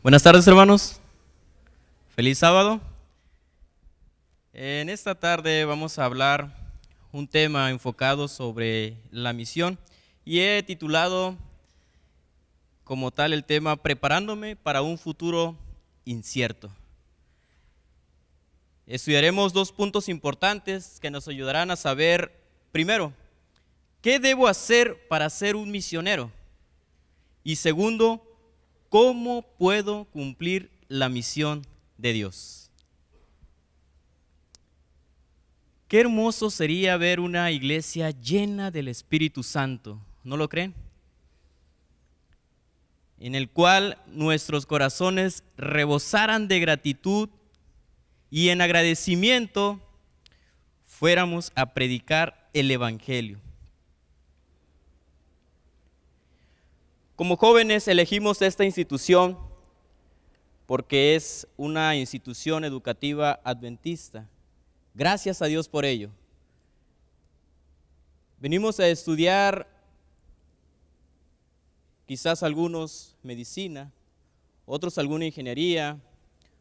Buenas tardes hermanos, feliz sábado. En esta tarde vamos a hablar un tema enfocado sobre la misión y he titulado como tal el tema Preparándome para un futuro incierto. Estudiaremos dos puntos importantes que nos ayudarán a saber, primero, ¿qué debo hacer para ser un misionero? Y segundo, ¿Cómo puedo cumplir la misión de Dios? Qué hermoso sería ver una iglesia llena del Espíritu Santo, ¿no lo creen? En el cual nuestros corazones rebosaran de gratitud y en agradecimiento fuéramos a predicar el Evangelio. Como jóvenes elegimos esta institución porque es una institución educativa adventista. Gracias a Dios por ello. Venimos a estudiar quizás algunos medicina, otros alguna ingeniería,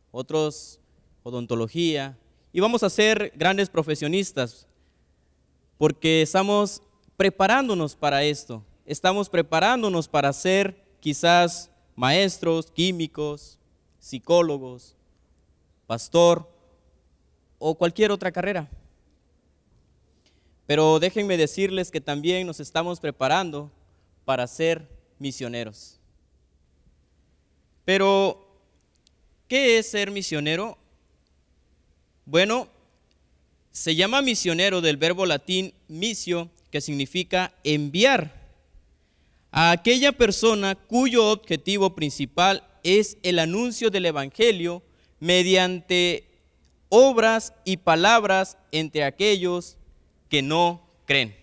otros odontología, y vamos a ser grandes profesionistas porque estamos preparándonos para esto estamos preparándonos para ser quizás maestros, químicos, psicólogos, pastor o cualquier otra carrera. Pero déjenme decirles que también nos estamos preparando para ser misioneros. Pero, ¿qué es ser misionero? Bueno, se llama misionero del verbo latín misio, que significa enviar a aquella persona cuyo objetivo principal es el anuncio del Evangelio mediante obras y palabras entre aquellos que no creen.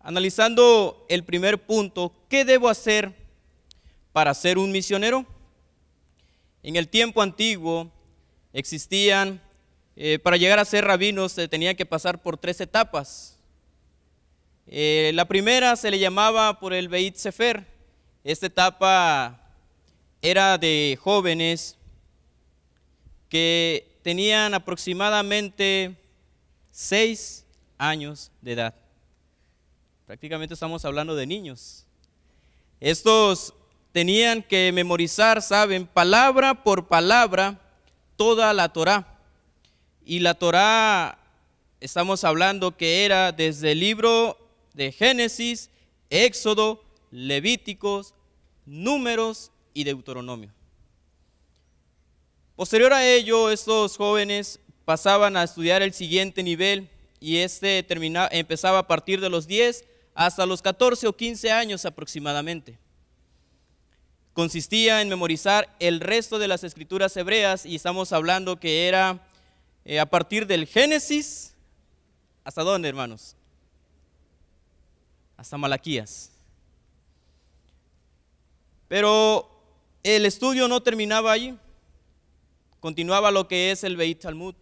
Analizando el primer punto, ¿qué debo hacer para ser un misionero? En el tiempo antiguo existían, eh, para llegar a ser rabinos se tenía que pasar por tres etapas. Eh, la primera se le llamaba por el Beit Sefer. Esta etapa era de jóvenes que tenían aproximadamente seis años de edad. Prácticamente estamos hablando de niños. Estos tenían que memorizar, saben, palabra por palabra toda la Torá. Y la Torá, estamos hablando que era desde el libro de Génesis, Éxodo, Levíticos, Números y Deuteronomio. Posterior a ello, estos jóvenes pasaban a estudiar el siguiente nivel y este empezaba a partir de los 10 hasta los 14 o 15 años aproximadamente. Consistía en memorizar el resto de las escrituras hebreas y estamos hablando que era eh, a partir del Génesis, ¿hasta dónde hermanos? Hasta Malaquías. Pero el estudio no terminaba allí. Continuaba lo que es el Beit Talmud.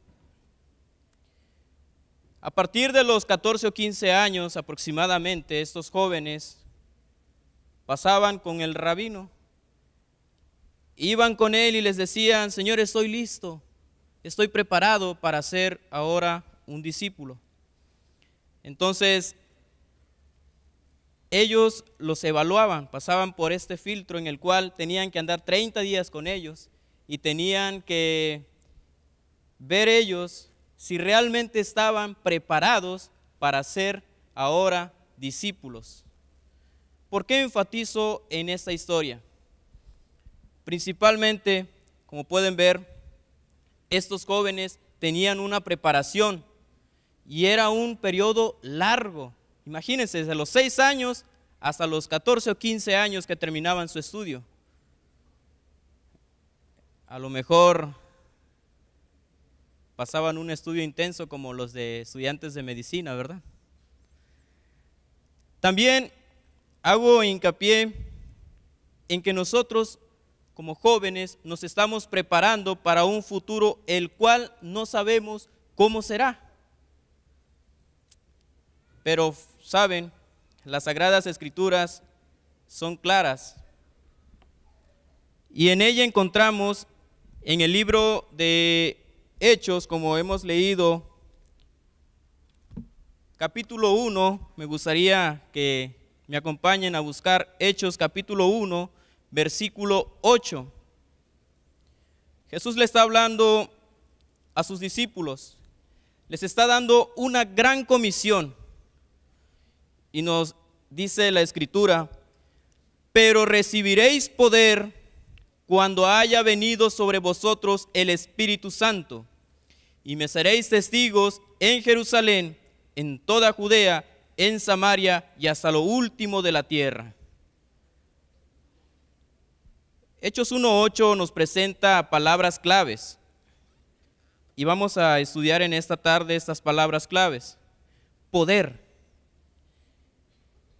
A partir de los 14 o 15 años aproximadamente, estos jóvenes pasaban con el rabino. Iban con él y les decían, Señor, estoy listo, estoy preparado para ser ahora un discípulo. Entonces, ellos los evaluaban, pasaban por este filtro en el cual tenían que andar 30 días con ellos y tenían que ver ellos si realmente estaban preparados para ser ahora discípulos. ¿Por qué enfatizo en esta historia? Principalmente, como pueden ver, estos jóvenes tenían una preparación y era un periodo largo Imagínense, desde los 6 años hasta los 14 o 15 años que terminaban su estudio. A lo mejor pasaban un estudio intenso como los de estudiantes de medicina, ¿verdad? También hago hincapié en que nosotros como jóvenes nos estamos preparando para un futuro el cual no sabemos cómo será. Pero saben, las sagradas escrituras son claras. Y en ella encontramos en el libro de Hechos, como hemos leído, capítulo 1, me gustaría que me acompañen a buscar Hechos capítulo 1, versículo 8. Jesús le está hablando a sus discípulos, les está dando una gran comisión y nos dice la escritura, pero recibiréis poder cuando haya venido sobre vosotros el Espíritu Santo, y me seréis testigos en Jerusalén, en toda Judea, en Samaria y hasta lo último de la tierra. Hechos 1.8 nos presenta palabras claves y vamos a estudiar en esta tarde estas palabras claves. Poder.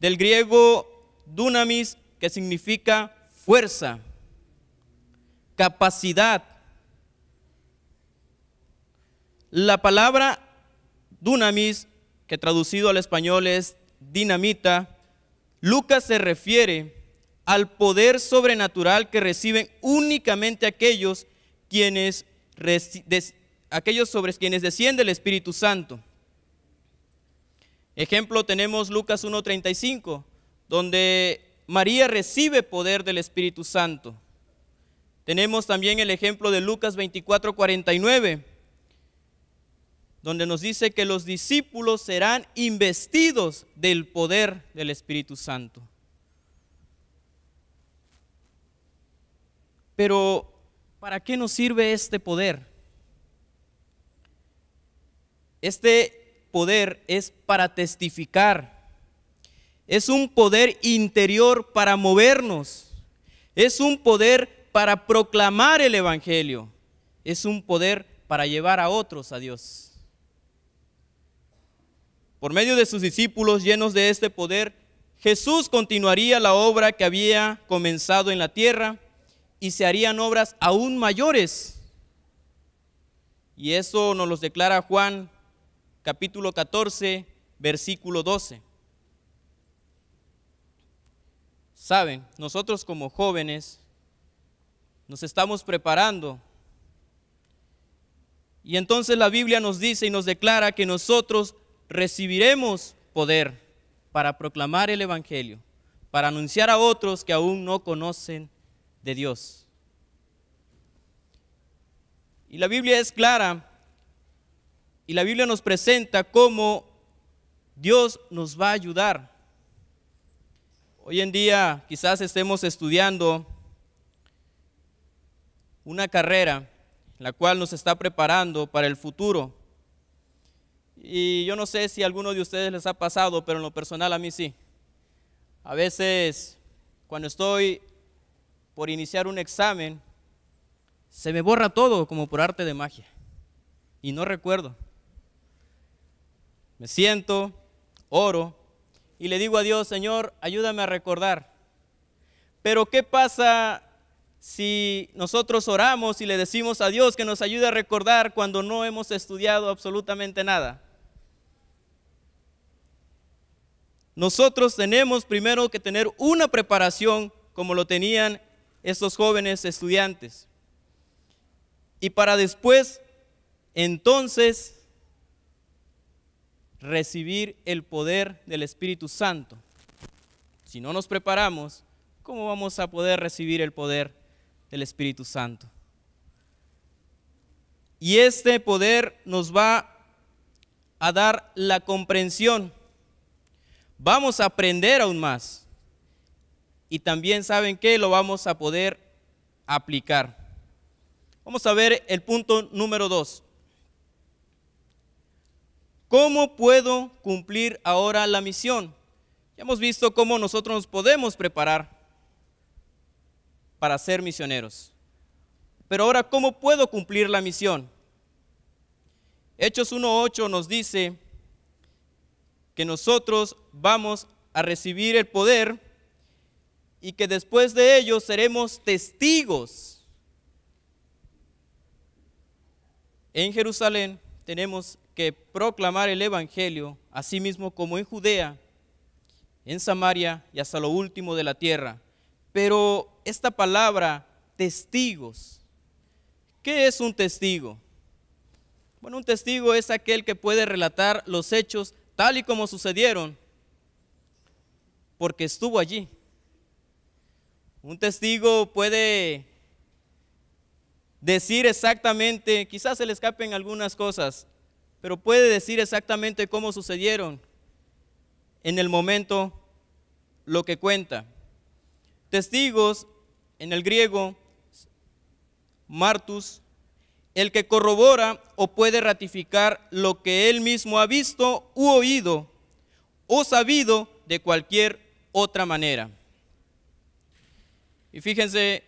Del griego dunamis, que significa fuerza, capacidad. La palabra dunamis, que traducido al español es dinamita, Lucas se refiere al poder sobrenatural que reciben únicamente aquellos quienes aquellos sobre quienes desciende el Espíritu Santo. Ejemplo tenemos Lucas 1:35, donde María recibe poder del Espíritu Santo. Tenemos también el ejemplo de Lucas 24:49, donde nos dice que los discípulos serán investidos del poder del Espíritu Santo. Pero, ¿para qué nos sirve este poder? Este es para testificar. Es un poder interior para movernos. Es un poder para proclamar el Evangelio. Es un poder para llevar a otros a Dios. Por medio de sus discípulos llenos de este poder, Jesús continuaría la obra que había comenzado en la tierra y se harían obras aún mayores. Y eso nos los declara Juan capítulo 14, versículo 12. Saben, nosotros como jóvenes nos estamos preparando. Y entonces la Biblia nos dice y nos declara que nosotros recibiremos poder para proclamar el Evangelio, para anunciar a otros que aún no conocen de Dios. Y la Biblia es clara y la Biblia nos presenta cómo Dios nos va a ayudar. Hoy en día quizás estemos estudiando una carrera la cual nos está preparando para el futuro. Y yo no sé si a alguno de ustedes les ha pasado, pero en lo personal a mí sí. A veces cuando estoy por iniciar un examen, se me borra todo como por arte de magia. Y no recuerdo. Me siento, oro y le digo a Dios, Señor, ayúdame a recordar. Pero ¿qué pasa si nosotros oramos y le decimos a Dios que nos ayude a recordar cuando no hemos estudiado absolutamente nada? Nosotros tenemos primero que tener una preparación como lo tenían estos jóvenes estudiantes. Y para después, entonces, recibir el poder del Espíritu Santo. Si no nos preparamos, ¿cómo vamos a poder recibir el poder del Espíritu Santo? Y este poder nos va a dar la comprensión. Vamos a aprender aún más y también saben que lo vamos a poder aplicar. Vamos a ver el punto número dos. ¿Cómo puedo cumplir ahora la misión? Ya hemos visto cómo nosotros nos podemos preparar para ser misioneros. Pero ahora, ¿cómo puedo cumplir la misión? Hechos 1.8 nos dice que nosotros vamos a recibir el poder y que después de ello seremos testigos. En Jerusalén tenemos que proclamar el Evangelio, así mismo como en Judea, en Samaria y hasta lo último de la tierra. Pero esta palabra testigos. ¿Qué es un testigo? Bueno, un testigo es aquel que puede relatar los hechos tal y como sucedieron, porque estuvo allí. Un testigo puede decir exactamente, quizás se le escapen algunas cosas, pero puede decir exactamente cómo sucedieron en el momento lo que cuenta. Testigos en el griego, martus, el que corrobora o puede ratificar lo que él mismo ha visto u oído o sabido de cualquier otra manera. Y fíjense,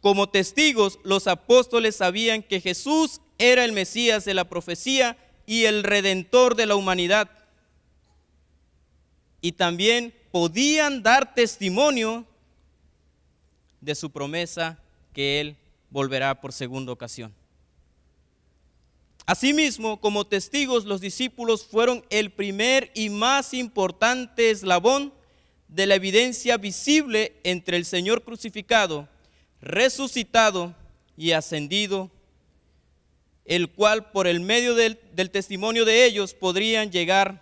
como testigos los apóstoles sabían que Jesús era el Mesías de la profecía y el redentor de la humanidad. Y también podían dar testimonio de su promesa que Él volverá por segunda ocasión. Asimismo, como testigos, los discípulos fueron el primer y más importante eslabón de la evidencia visible entre el Señor crucificado, resucitado y ascendido, el cual por el medio del, testimonio de ellos podrían llegar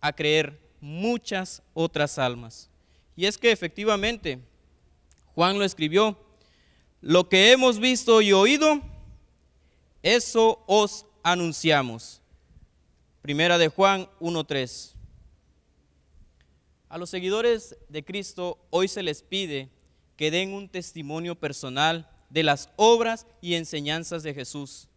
a creer muchas otras almas. Y es que efectivamente, Juan lo escribió, lo que hemos visto y oído, eso os anunciamos. Primera de Juan 1.3. A los seguidores de Cristo hoy se les pide que den un testimonio personal de las obras y enseñanzas de Jesús,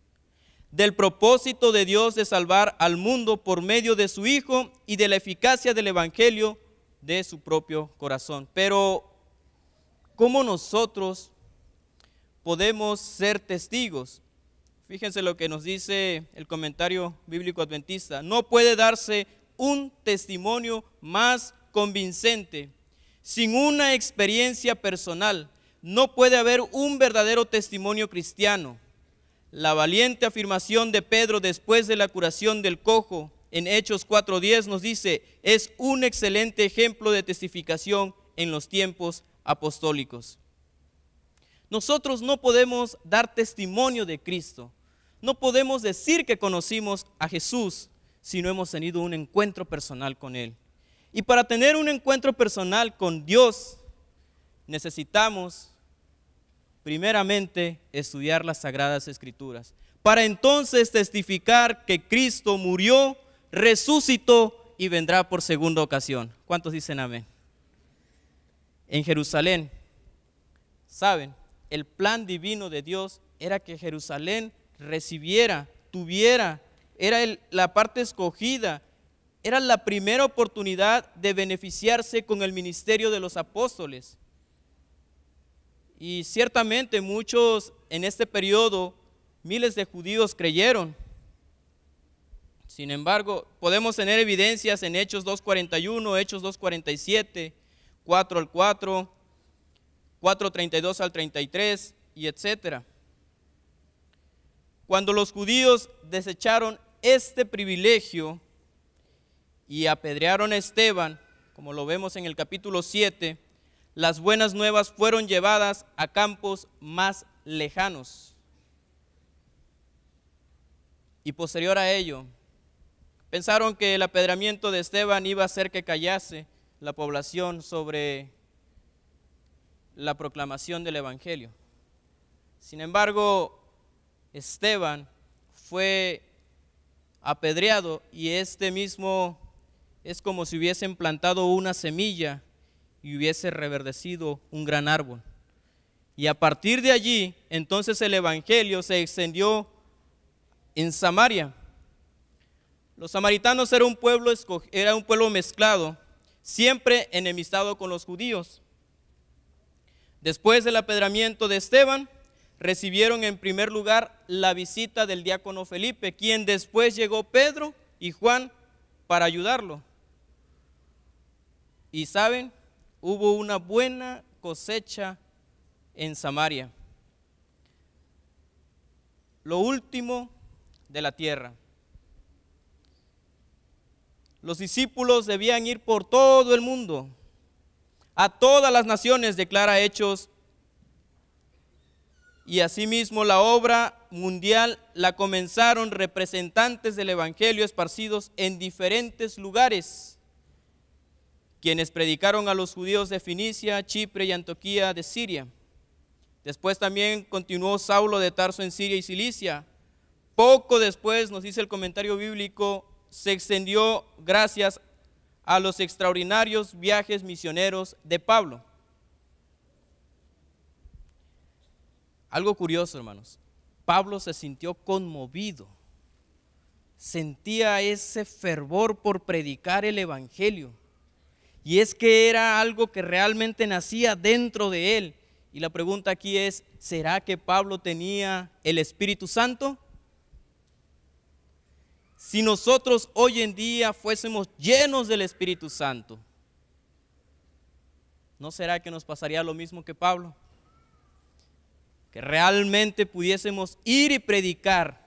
del propósito de Dios de salvar al mundo por medio de su Hijo y de la eficacia del Evangelio de su propio corazón. Pero, ¿cómo nosotros podemos ser testigos? Fíjense lo que nos dice el comentario bíblico adventista. No puede darse un testimonio más convincente sin una experiencia personal. No puede haber un verdadero testimonio cristiano. La valiente afirmación de Pedro después de la curación del cojo en Hechos 4.10 nos dice, es un excelente ejemplo de testificación en los tiempos apostólicos. Nosotros no podemos dar testimonio de Cristo no podemos decir que conocimos a Jesús si no hemos tenido un encuentro personal con Él. Y para tener un encuentro personal con Dios, necesitamos primeramente estudiar las sagradas escrituras, para entonces testificar que Cristo murió, resucitó y vendrá por segunda ocasión. ¿Cuántos dicen amén? En Jerusalén, ¿saben? El plan divino de Dios era que Jerusalén recibiera, tuviera, era la parte escogida, era la primera oportunidad de beneficiarse con el ministerio de los apóstoles. Y ciertamente muchos en este periodo, miles de judíos creyeron. Sin embargo, podemos tener evidencias en Hechos 2.41, Hechos 2.47, 4 al 4, 4.32 al 33 y etcétera. Cuando los judíos desecharon este privilegio y apedrearon a Esteban, como lo vemos en el capítulo 7, las buenas nuevas fueron llevadas a campos más lejanos. Y posterior a ello, pensaron que el apedreamiento de Esteban iba a hacer que callase la población sobre la proclamación del Evangelio. Sin embargo, Esteban fue apedreado y este mismo es como si hubiesen plantado una semilla y hubiese reverdecido un gran árbol. Y a partir de allí, entonces el Evangelio se extendió en Samaria. Los samaritanos eran un pueblo, era un pueblo mezclado, siempre enemistado con los judíos. Después del apedramiento de Esteban, recibieron en primer lugar la visita del diácono Felipe, quien después llegó Pedro y Juan para ayudarlo. Y saben, hubo una buena cosecha en Samaria. Lo último de la tierra. Los discípulos debían ir por todo el mundo, a todas las naciones, declara Hechos y asimismo la obra mundial la comenzaron representantes del Evangelio esparcidos en diferentes lugares, quienes predicaron a los judíos de Finicia, Chipre y Antioquía de Siria. Después también continuó Saulo de Tarso en Siria y Cilicia. Poco después, nos dice el comentario bíblico, se extendió gracias a los extraordinarios viajes misioneros de Pablo. Algo curioso, hermanos. Pablo se sintió conmovido. Sentía ese fervor por predicar el Evangelio. Y es que era algo que realmente nacía dentro de él. Y la pregunta aquí es, ¿será que Pablo tenía el Espíritu Santo? Si nosotros hoy en día fuésemos llenos del Espíritu Santo, ¿no será que nos pasaría lo mismo que Pablo? Que realmente pudiésemos ir y predicar,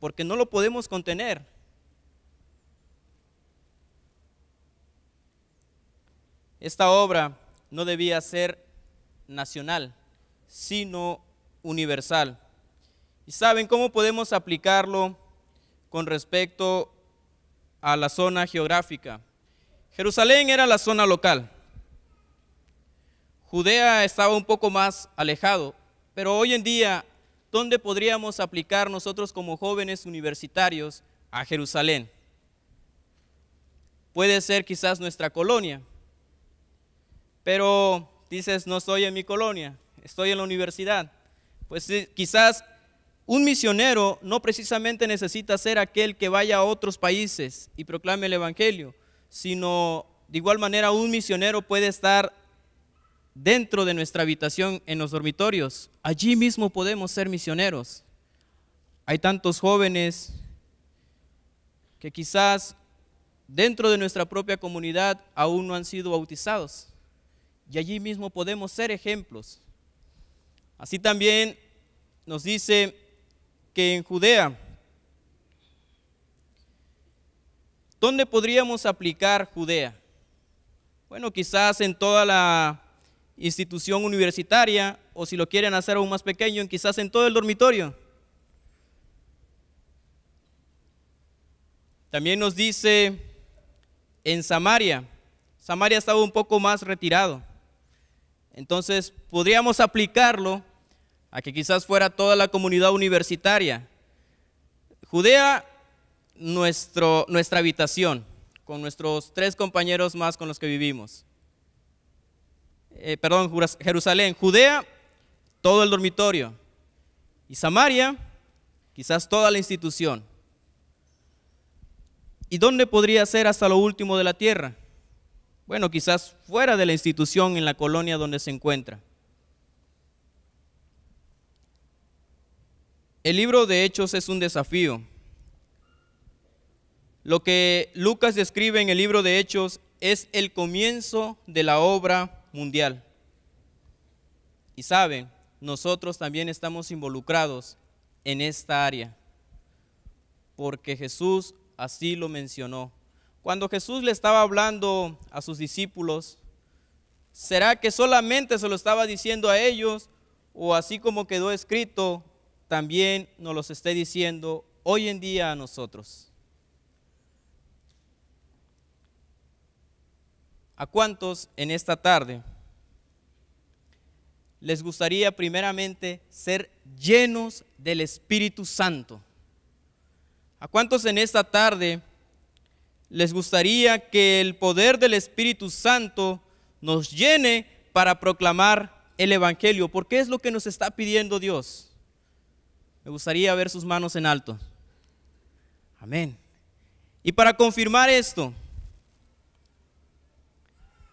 porque no lo podemos contener. Esta obra no debía ser nacional, sino universal. ¿Y saben cómo podemos aplicarlo con respecto a la zona geográfica? Jerusalén era la zona local. Judea estaba un poco más alejado, pero hoy en día, ¿dónde podríamos aplicar nosotros como jóvenes universitarios a Jerusalén? Puede ser quizás nuestra colonia, pero dices, no estoy en mi colonia, estoy en la universidad. Pues quizás un misionero no precisamente necesita ser aquel que vaya a otros países y proclame el Evangelio, sino de igual manera un misionero puede estar dentro de nuestra habitación en los dormitorios. Allí mismo podemos ser misioneros. Hay tantos jóvenes que quizás dentro de nuestra propia comunidad aún no han sido bautizados y allí mismo podemos ser ejemplos. Así también nos dice que en Judea, ¿dónde podríamos aplicar Judea? Bueno, quizás en toda la institución universitaria o si lo quieren hacer aún más pequeño, quizás en todo el dormitorio. También nos dice en Samaria, Samaria estaba un poco más retirado. Entonces, podríamos aplicarlo a que quizás fuera toda la comunidad universitaria. Judea, nuestro, nuestra habitación, con nuestros tres compañeros más con los que vivimos. Eh, perdón, Jerusalén. Judea, todo el dormitorio. Y Samaria, quizás toda la institución. ¿Y dónde podría ser hasta lo último de la tierra? Bueno, quizás fuera de la institución en la colonia donde se encuentra. El libro de Hechos es un desafío. Lo que Lucas describe en el libro de Hechos es el comienzo de la obra mundial. Y saben, nosotros también estamos involucrados en esta área, porque Jesús así lo mencionó. Cuando Jesús le estaba hablando a sus discípulos, ¿será que solamente se lo estaba diciendo a ellos o así como quedó escrito, también nos los esté diciendo hoy en día a nosotros? ¿A cuántos en esta tarde les gustaría primeramente ser llenos del Espíritu Santo? ¿A cuántos en esta tarde les gustaría que el poder del Espíritu Santo nos llene para proclamar el Evangelio, porque es lo que nos está pidiendo Dios. Me gustaría ver sus manos en alto. Amén. Y para confirmar esto,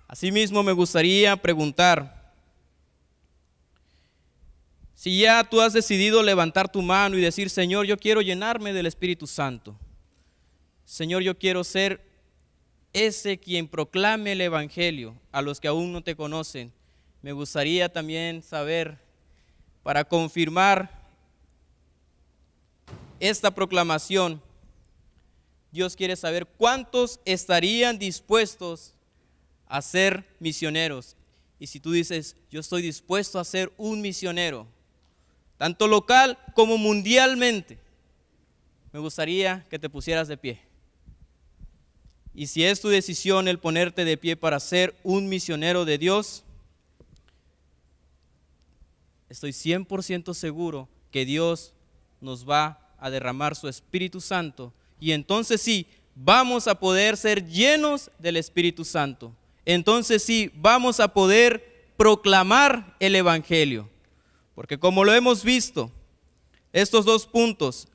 asimismo me gustaría preguntar, si ya tú has decidido levantar tu mano y decir, Señor, yo quiero llenarme del Espíritu Santo. Señor, yo quiero ser ese quien proclame el Evangelio a los que aún no te conocen. Me gustaría también saber, para confirmar esta proclamación, Dios quiere saber cuántos estarían dispuestos a ser misioneros. Y si tú dices, yo estoy dispuesto a ser un misionero, tanto local como mundialmente, me gustaría que te pusieras de pie. Y si es tu decisión el ponerte de pie para ser un misionero de Dios, estoy 100% seguro que Dios nos va a derramar su Espíritu Santo. Y entonces sí, vamos a poder ser llenos del Espíritu Santo. Entonces sí, vamos a poder proclamar el Evangelio. Porque como lo hemos visto, estos dos puntos,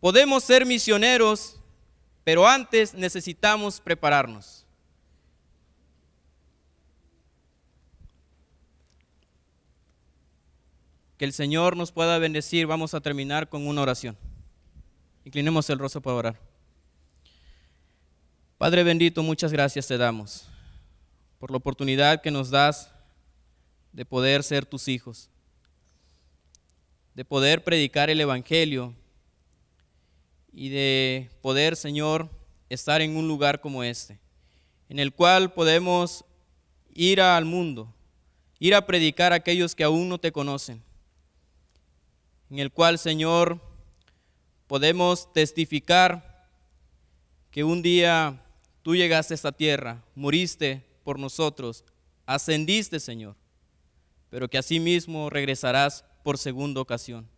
podemos ser misioneros pero antes necesitamos prepararnos. Que el Señor nos pueda bendecir. Vamos a terminar con una oración. Inclinemos el rostro para orar. Padre bendito, muchas gracias te damos por la oportunidad que nos das de poder ser tus hijos, de poder predicar el Evangelio y de poder, Señor, estar en un lugar como este, en el cual podemos ir al mundo, ir a predicar a aquellos que aún no te conocen, en el cual, Señor, podemos testificar que un día tú llegaste a esta tierra, muriste por nosotros, ascendiste, Señor, pero que asimismo regresarás por segunda ocasión.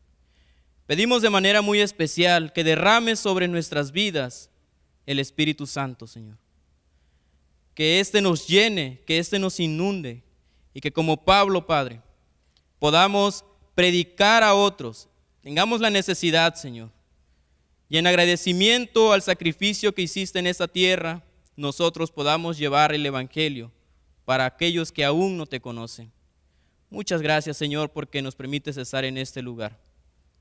Pedimos de manera muy especial que derrame sobre nuestras vidas el Espíritu Santo, Señor. Que éste nos llene, que éste nos inunde y que como Pablo, Padre, podamos predicar a otros. Tengamos la necesidad, Señor. Y en agradecimiento al sacrificio que hiciste en esta tierra, nosotros podamos llevar el Evangelio para aquellos que aún no te conocen. Muchas gracias, Señor, porque nos permites estar en este lugar.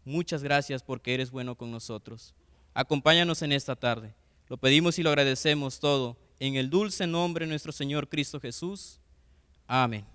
Muchas gracias porque eres bueno con nosotros. Acompáñanos en esta tarde. Lo pedimos y lo agradecemos todo en el dulce nombre de nuestro Señor Cristo Jesús. Amén.